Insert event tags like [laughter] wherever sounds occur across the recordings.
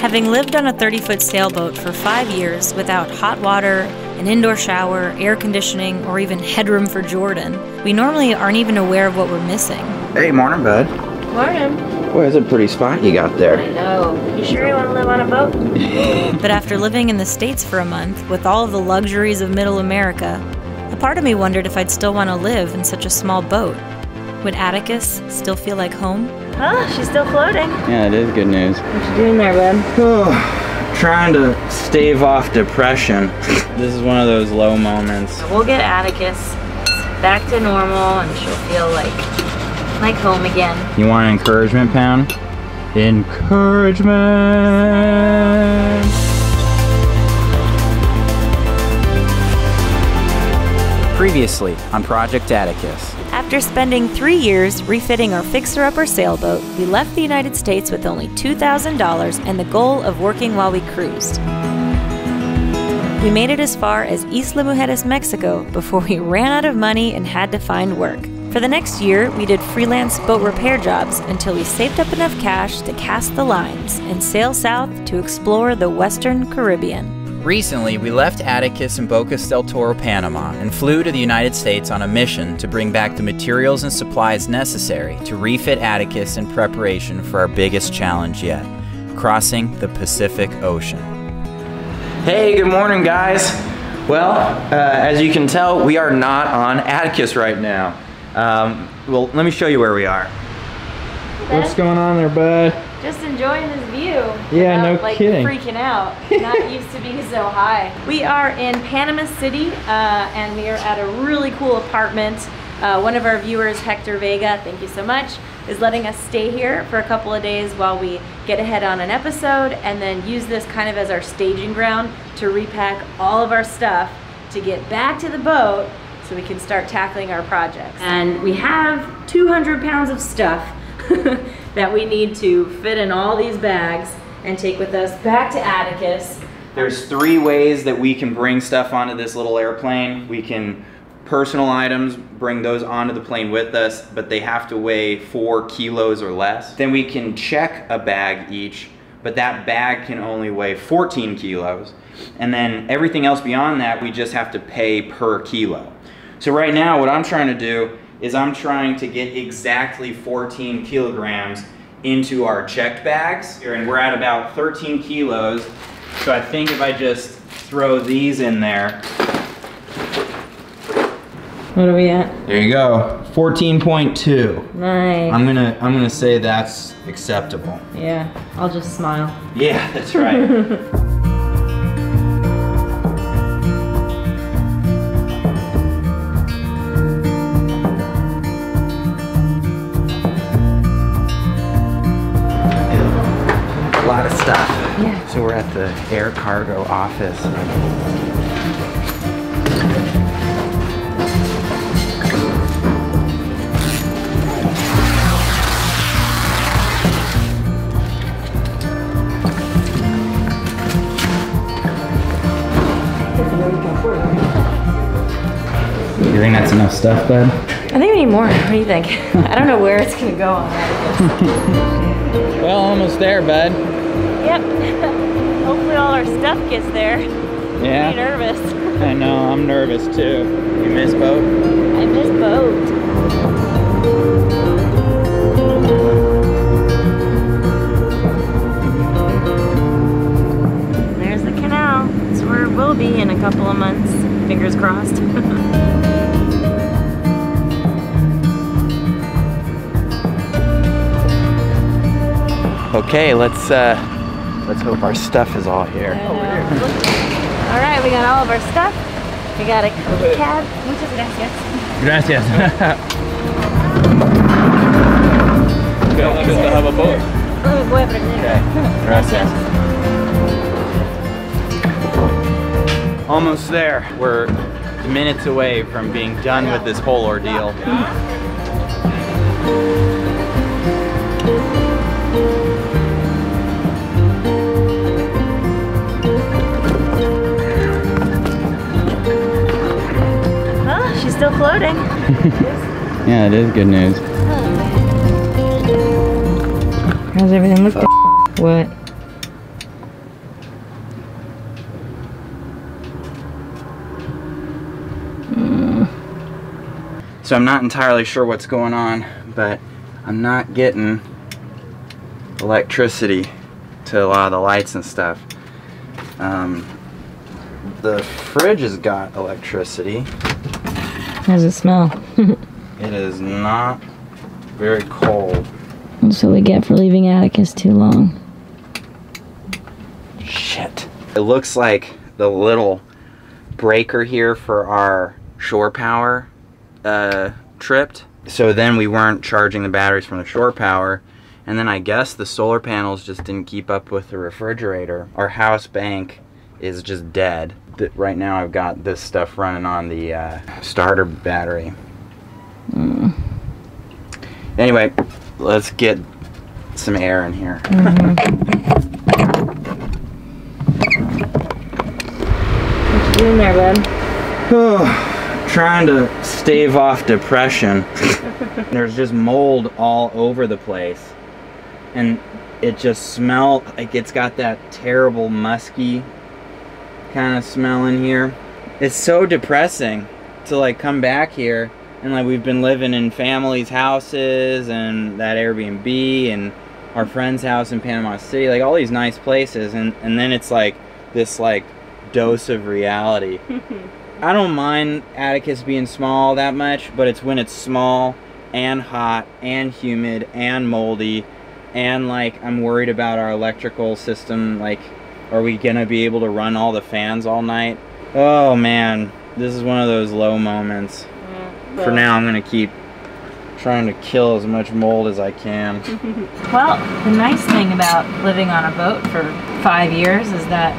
Having lived on a 30 foot sailboat for five years without hot water, an indoor shower, air conditioning, or even headroom for Jordan, we normally aren't even aware of what we're missing. Hey, morning, bud. Morning. Boy, that's a pretty spot you got there. I know. You sure you want to live on a boat? [laughs] but after living in the States for a month with all of the luxuries of middle America, a part of me wondered if I'd still want to live in such a small boat. Would Atticus still feel like home? Oh, she's still floating. Yeah, it is good news. What you doing there, bud? Oh, trying to stave off depression. this is one of those low moments. We'll get Atticus back to normal and she'll feel like like home again. You want an encouragement pound? Encouragement! Previously on Project Atticus. After spending three years refitting our fixer upper sailboat, we left the United States with only $2,000 and the goal of working while we cruised. We made it as far as Isla Mujeres, Mexico, before we ran out of money and had to find work. For the next year, we did freelance boat repair jobs until we saved up enough cash to cast the lines and sail south to explore the Western Caribbean. Recently, we left Atticus in Bocas del Toro, Panama, and flew to the United States on a mission to bring back the materials and supplies necessary to refit Atticus in preparation for our biggest challenge yet crossing the Pacific Ocean. Hey, good morning, guys. Well, uh, as you can tell, we are not on Atticus right now. Um, well, let me show you where we are. What's going on there, bud? Just enjoying this view. Yeah, without, no like, kidding. freaking out. [laughs] Not used to being so high. We are in Panama City, uh, and we are at a really cool apartment. Uh, one of our viewers, Hector Vega, thank you so much, is letting us stay here for a couple of days while we get ahead on an episode, and then use this kind of as our staging ground to repack all of our stuff to get back to the boat so we can start tackling our projects. And we have 200 pounds of stuff [laughs] that we need to fit in all these bags and take with us back to Atticus. There's three ways that we can bring stuff onto this little airplane. We can personal items, bring those onto the plane with us, but they have to weigh four kilos or less. Then we can check a bag each, but that bag can only weigh 14 kilos. And then everything else beyond that, we just have to pay per kilo. So right now, what I'm trying to do is I'm trying to get exactly 14 kilograms into our checked bags. And we're at about 13 kilos. So I think if I just throw these in there, What are we at? there you go, 14.2. Nice. I'm gonna I'm gonna say that's acceptable. yeah, I'll just smile. Yeah, that's right. [laughs] at the air cargo office. You think that's enough stuff, bud? I think we need more. What do you think? [laughs] I don't know where it's gonna go on Atticus. Well, almost there, bud. yep. [laughs] Hopefully all our stuff gets there. [laughs] Yeah. I'm nervous. [laughs] I know, I'm nervous too. You miss boat? I miss boat. There's the canal. It's where we'll be in a couple of months. Fingers crossed. [laughs] Okay, let's uh let's hope our stuff is all here. All right, we got all of our stuff. We got a cab. Muchas gracias. Gracias. Good to have a boat. Voy a prender. Gracias. Almost there. We're minutes away from being done with this whole ordeal. floating. [laughs] yeah, it is good news. How's everything look? What? Mm. So I'm not entirely sure what's going on, but I'm not getting electricity to a lot of the lights and stuff. Um, the fridge has got electricity. How's it smell? [laughs] It is not very cold. That's what we get for leaving Atticus too long. Shit. It looks like the little breaker here for our shore power uh, tripped. So then we weren't charging the batteries from the shore power. And then I guess the solar panels just didn't keep up with the refrigerator. Our house bank is just dead. Right now I've got this stuff running on the uh, starter battery. Anyway, let's get some air in here. What you doing there, bud? [sighs] trying to stave off depression. [laughs] There's just mold all over the place. And it just smells like it's got that terrible musky kind of smell in here. It's so depressing to like come back here and like we've been living in families' houses and that Airbnb and our friend's house in Panama City, like all these nice places and and then it's like this like dose of reality. [laughs] I don't mind Atticus being small that much, but it's when it's small and hot and humid and moldy and like I'm worried about our electrical system like are we gonna be able to run all the fans all night? Oh man, this is one of those low moments. Mm, for now I'm gonna keep trying to kill as much mold as I can. [laughs] Well, the nice thing about living on a boat for five years is that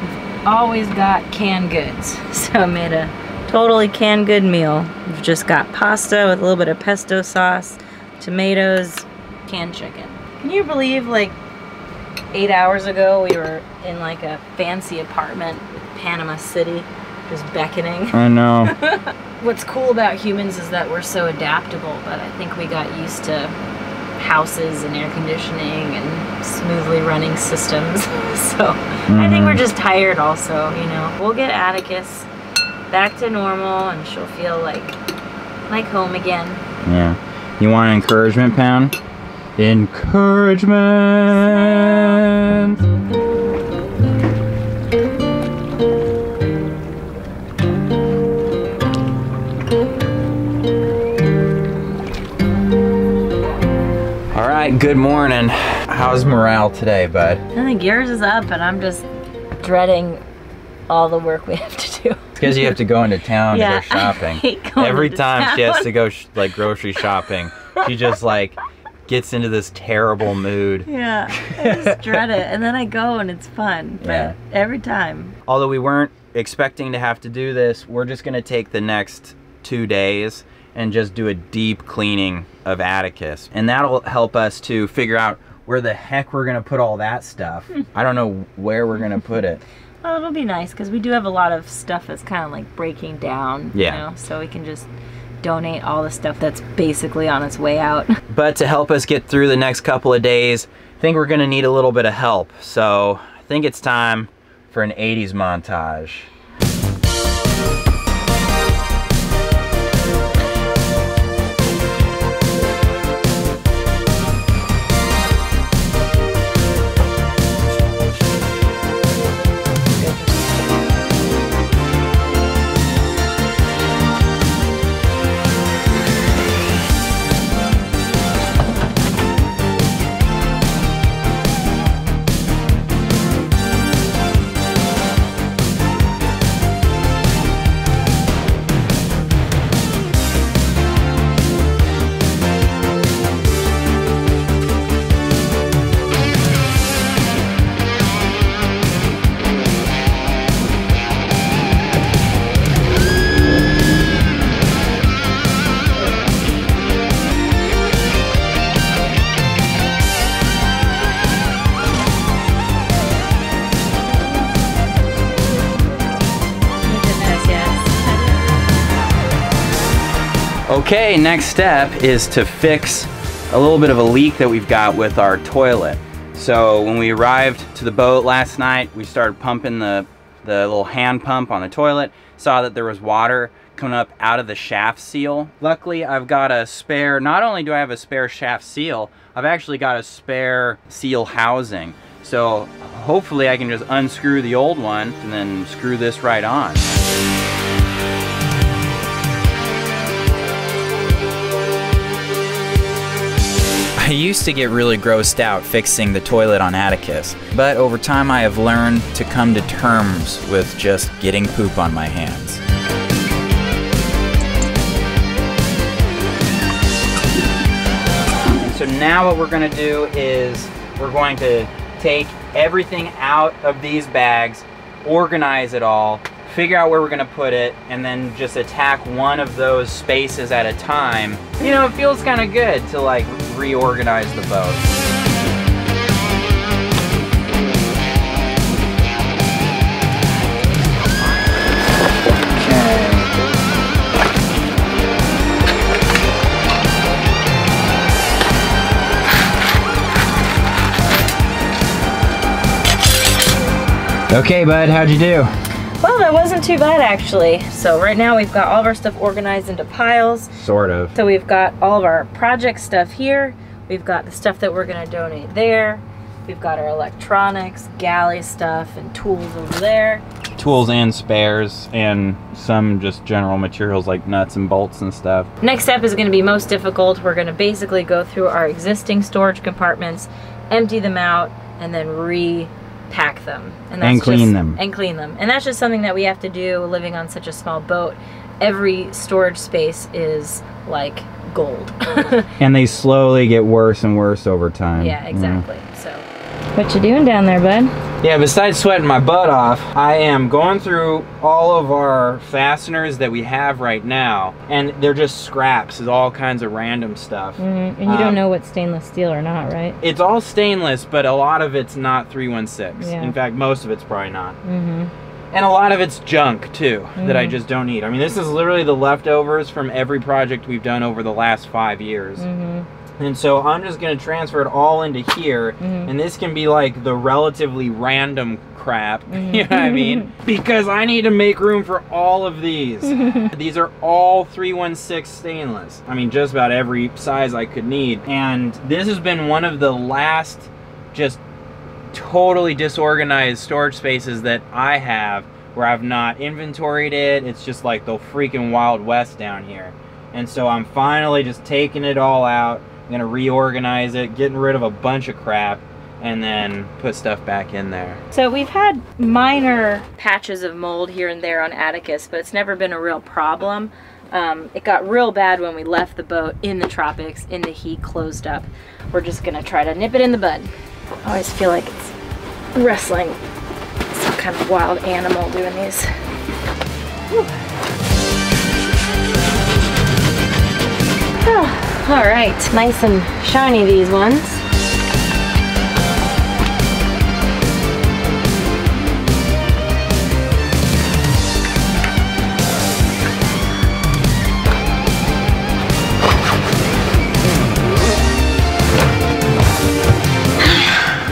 we've always got canned goods. [laughs] So I made a totally canned good meal. We've just got pasta with a little bit of pesto sauce, tomatoes, canned chicken. Can you believe like eight hours ago we were in like a fancy apartment Panama City just beckoning? I know. [laughs] What's cool about humans is that we're so adaptable, but I think we got used to houses and air conditioning and smoothly running systems. [laughs] so I think we're mm-hmm. just tired also, you know. We'll get Atticus back to normal and she'll feel like like home again. Yeah. You want an encouragement pound? Encouragement. All right, good morning. How's morale today, bud? I think yours is up and I'm just dreading all the work we have to do. It's because you have to go into town Yeah, to go [laughs] I shopping. hate going Every into time she has to go sh- like grocery shopping, she just like gets into this terrible mood. [laughs] Yeah, I just dread it. And then I go and it's fun. [laughs] But Yeah. every time. Although we weren't expecting to have to do this, we're just gonna take the next two days and just do a deep cleaning of Atticus. And that'll help us to figure out where the heck we're gonna put all that stuff. [laughs] I don't know where we're gonna put it. Well, it'll be nice because we do have a lot of stuff that's kind of like breaking down. Yeah. You know, so we can just donate all the stuff that's basically on its way out. [laughs] But to help us get through the next couple of days, I think we're gonna need a little bit of help. So I think it's time for an 80s montage. Okay, next step is to fix a little bit of a leak that we've got with our toilet. So when we arrived to the boat last night, we started pumping the, the little hand pump on the toilet, saw that there was water coming up out of the shaft seal. Luckily, I've got a spare, not only do I have a spare shaft seal, I've actually got a spare seal housing. So hopefully I can just unscrew the old one and then screw this right on. I used to get really grossed out fixing the toilet on Atticus, but over time I have learned to come to terms with just getting poop on my hands. So now what we're gonna do is we're going to take everything out of these bags, organize it all, figure out where we're gonna put it, and then just attack one of those spaces at a time. You know, it feels kind of good to like reorganize the boat. Okay, bud, how'd you do? That wasn't too bad actually. So right now we've got all of our stuff organized into piles. Sort of. So we've got all of our project stuff here. We've got the stuff that we're gonna donate there. We've got our electronics, galley stuff, and tools over there. Tools and spares, and some just general materials like nuts and bolts and stuff. Next step is gonna be most difficult. We're gonna basically go through our existing storage compartments, empty them out, and then repack them. And clean just- them. And clean them. And that's just something that we have to do living on such a small boat. Every storage space is like gold. [laughs] And they slowly get worse and worse over time. Yeah, exactly. So, what you doing down there, bud? Yeah, besides sweating my butt off, I am going through all of our fasteners that we have right now, and they're just scraps, it's all kinds of random stuff. Mm-hmm. And you Um, don't know what's stainless steel or not, right? It's all stainless, but a lot of it's not 316. Yeah. In fact, most of it's probably not. Mm-hmm. And a lot of it's junk too that I Mhm. just don't need. I mean, this is literally the leftovers from every project we've done over the last five years. Mm-hmm. And so I'm just going to transfer it all into here. Mhm. And this can be like the relatively random crap. Mhm. [laughs] You know what I mean? Because I need to make room for all of these. [laughs] these are all 316 stainless. I mean, just about every size I could need. And this has been one of the last just totally disorganized storage spaces that I have where I've not inventoried it. It's just like the freaking Wild West down here. And so I'm finally just taking it all out. I'm gonna reorganize it, getting rid of a bunch of crap, and then put stuff back in there. So we've had minor patches of mold here and there on Atticus, but it's never been a real problem. Um, it got real bad when we left the boat in the tropics, in the heat, closed up. We're just gonna try to nip it in the bud. I always feel like it's wrestling some kind of wild animal doing these. Whew. Oh, all right, nice and shiny these ones.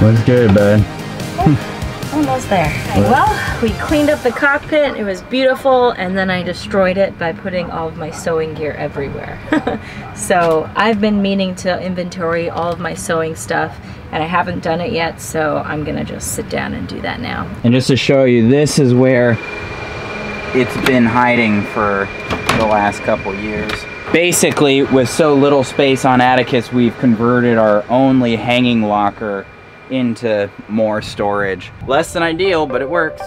What's good, bud? Almost there. Well, we cleaned up the cockpit. It was beautiful, and then I destroyed it by putting all of my sewing gear everywhere. [laughs] so I've been meaning to inventory all of my sewing stuff, and I haven't done it yet. So I'm gonna just sit down and do that now. And just to show you, this is where it's been hiding for the last couple years. Basically, with so little space on Atticus, we've converted our only hanging locker into more storage. Less than ideal, but it works.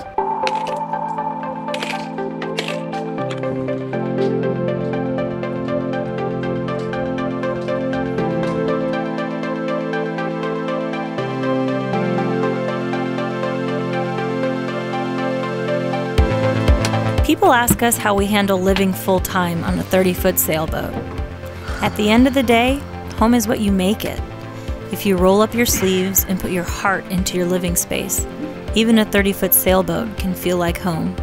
People ask us how we handle living full time on a 30 foot sailboat. At the end of the day, home is what you make it. If you roll up your sleeves and put your heart into your living space, even a 30 foot sailboat can feel like home.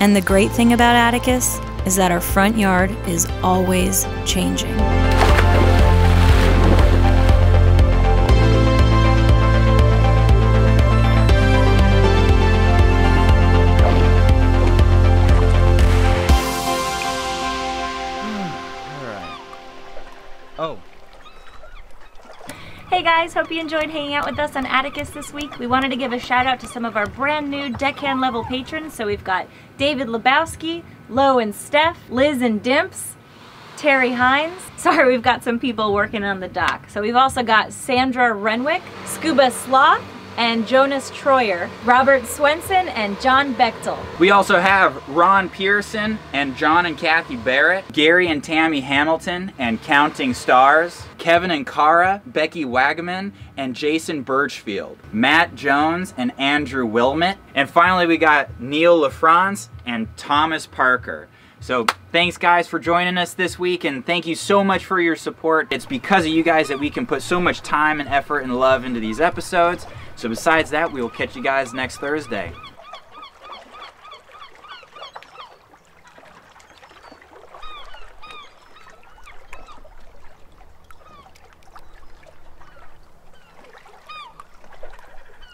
And the great thing about Atticus is that our front yard is always changing. Guys. Hope you enjoyed hanging out with us on Atticus this week. We wanted to give a shout out to some of our brand new deckhand level patrons. So we've got David Lebowski, Lo and Steph, Liz and Dimps, Terry Hines. [laughs] Sorry, we've got some people working on the dock. So we've also got Sandra Renwick, Scuba Sloth, and Jonas Troyer, Robert Swenson, and John Bechtel. We also have Ron Pearson and John and Kathy Barrett, Gary and Tammy Hamilton and Counting Stars, Kevin and Cara, Becky Wagaman, and Jason Birchfield, Matt Jones and Andrew Wilmot, and finally we got Neil LaFrance and Thomas Parker. So thanks guys for joining us this week and thank you so much for your support. It's because of you guys that we can put so much time and effort and love into these episodes. So besides that, we will catch you guys next Thursday.